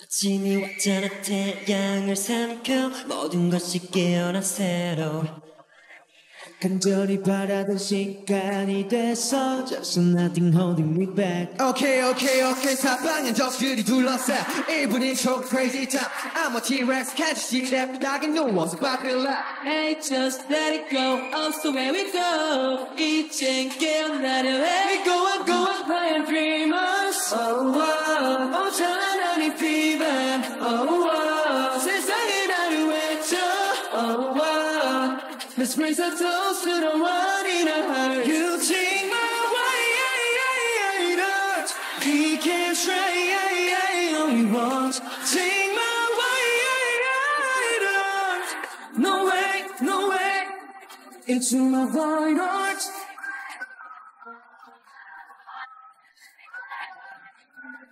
아침이 왔잖아 태양을 삼켜 모든 것이 깨어나 새로 간절히 바라던 시간이 됐어 Just nothing holding me back Okay, okay, okay. 사방엔 적들이 둘러싸. 1분인 초 crazy time. I'm a T-Rex. Can't you see that? 나긴 누워서 밖을 나. Hey just let it go I'm so where we go 이젠 깨어나려 해 Let's raise a toast to the one in our heart. You take my way, we can try only once. Take my way, no way, no way, into my wild heart.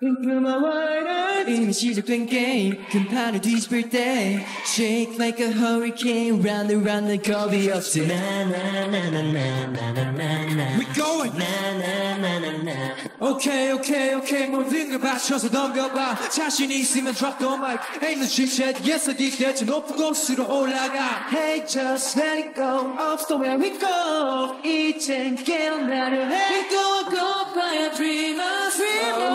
Into my white heart. 이미 시작된 게임 금판을 뒤집을 때 Shake like a hurricane Round and round 날 겁이 없지 나나나나나나나나나 We going. 나나나나나 Okay, okay, okay. 모든 걸 바쳐서 넘겨봐. 자신 있으면 drop the mic. Ain't no shit yet. Yes, I did that. 높은 곳으로 올라가. Hey, just let it go. Up to where we go. 이젠 깨어나려 해. We go, go by a dreamer. Dreamers.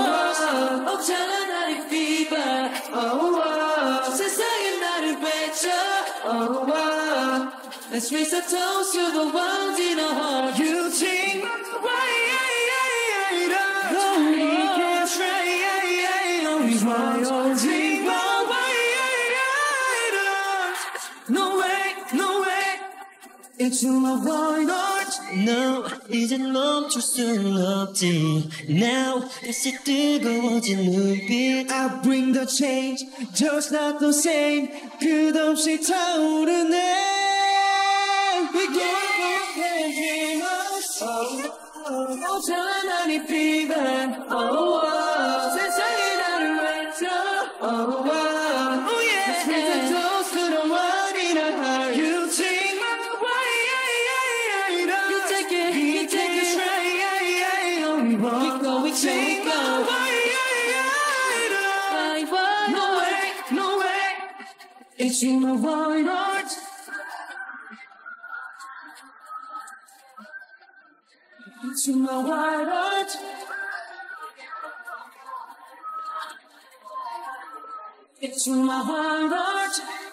Telling that Celanatic fever, oh, oh. Society better, oh, oh. Let's raise a toast to the world in our heart. You think that's the way, we can try, on these miles. No way, no way, it's in my void, No 이젠 멈출 순 없지 Now 다시 뜨거워진 눈빛 I bring the change Just not the same 끝없이 타오르네 We go and dream us. Oh, oh, 찬란한 fever. Oh, oh. 세상이 나를 외쳐. Oh, oh. Oh, yeah. It's in the heart. It's in the Voynard. It's in my heart.